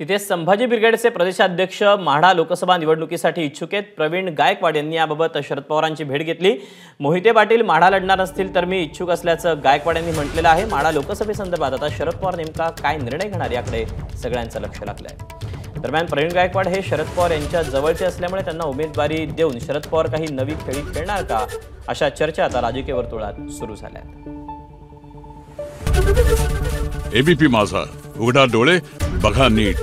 तिथे संभाजी ब्रिगेडचे प्रदेशाध्यक्ष माढा लोकसभा निवडणुकीसाठी इच्छुक आहेत प्रवीण गायकवाड यांनी याबाबत शरद पवारांची भेट घेतली. मोहिते पाटील माढा लढणार असतील तर मी इच्छुक असल्याचं गायकवाड यांनी म्हटलेलं आहे. माढा लोकसभेसंदर्भात आता शरद पवार नेमका काय निर्णय घेणार याकडे सगळ्यांचं लक्ष लागलं आहे दरम्यान प्रवीण गायकवाड हे शरद पवार यांच्या जवळचे असल्यामुळे त्यांना उमेदवारी देऊन शरद पवार काही नवी खेळी खेळणार का अशा चर्चा आता राजकीय वर्तुळात सुरू झाल्या एबीपी माझा. उघडा डोळे बघा नीट.